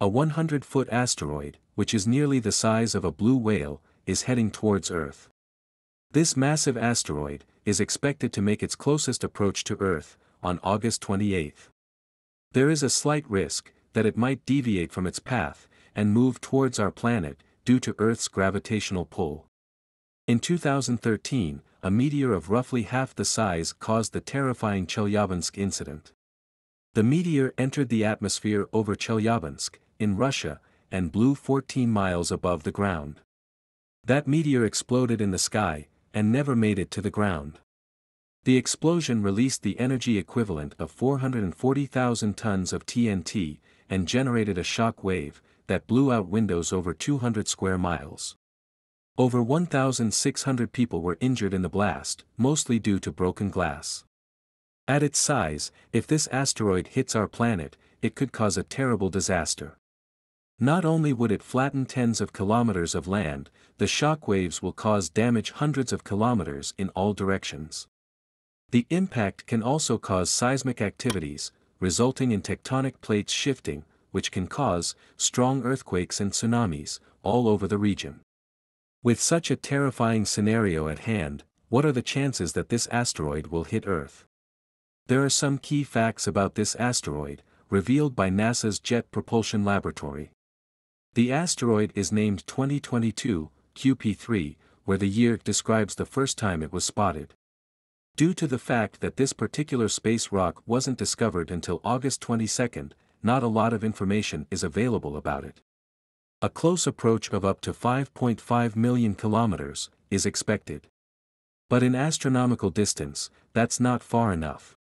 A 100-foot asteroid, which is nearly the size of a blue whale, is heading towards Earth. This massive asteroid is expected to make its closest approach to Earth on August 28. There is a slight risk that it might deviate from its path and move towards our planet due to Earth's gravitational pull. In 2013, a meteor of roughly half the size caused the terrifying Chelyabinsk incident. The meteor entered the atmosphere over Chelyabinsk, in Russia, and blew 14 miles above the ground. That meteor exploded in the sky, and never made it to the ground. The explosion released the energy equivalent of 440,000 tons of TNT, and generated a shock wave, that blew out windows over 200 square miles. Over 1,600 people were injured in the blast, mostly due to broken glass. At its size, if this asteroid hits our planet, it could cause a terrible disaster. Not only would it flatten tens of kilometers of land, the shock waves will cause damage hundreds of kilometers in all directions. The impact can also cause seismic activities, resulting in tectonic plates shifting, which can cause strong earthquakes and tsunamis all over the region. With such a terrifying scenario at hand, what are the chances that this asteroid will hit Earth? There are some key facts about this asteroid, revealed by NASA's Jet Propulsion Laboratory. The asteroid is named 2022, QP3, where the year describes the first time it was spotted. Due to the fact that this particular space rock wasn't discovered until August 22, not a lot of information is available about it. A close approach of up to 5.5 million kilometers is expected. But in astronomical distance, that's not far enough.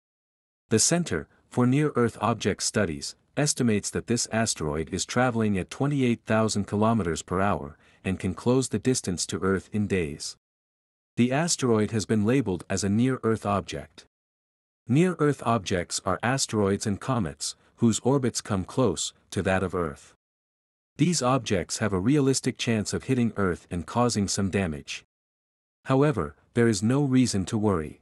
The Center for Near-Earth Object Studies estimates that this asteroid is traveling at 28,000 km per hour, and can close the distance to Earth in days. The asteroid has been labeled as a near-Earth object. Near-Earth objects are asteroids and comets, whose orbits come close to that of Earth. These objects have a realistic chance of hitting Earth and causing some damage. However, there is no reason to worry.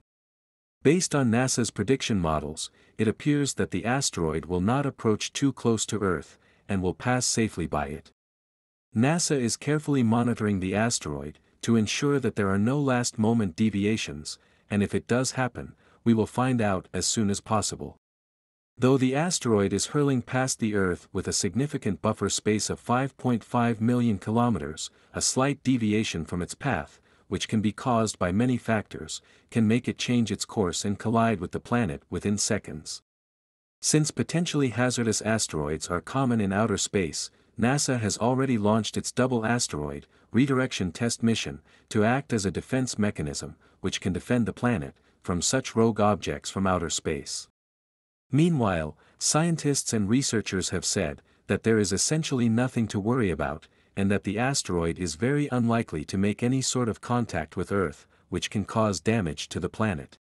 Based on NASA's prediction models, it appears that the asteroid will not approach too close to Earth, and will pass safely by it. NASA is carefully monitoring the asteroid, to ensure that there are no last-moment deviations, and if it does happen, we will find out as soon as possible. Though the asteroid is hurling past the Earth with a significant buffer space of 5.5 million kilometers, a slight deviation from its path, which can be caused by many factors, can make it change its course and collide with the planet within seconds. Since potentially hazardous asteroids are common in outer space, NASA has already launched its double asteroid redirection test mission to act as a defense mechanism, which can defend the planet from such rogue objects from outer space. Meanwhile, scientists and researchers have said that there is essentially nothing to worry about, and that the asteroid is very unlikely to make any sort of contact with Earth, which can cause damage to the planet.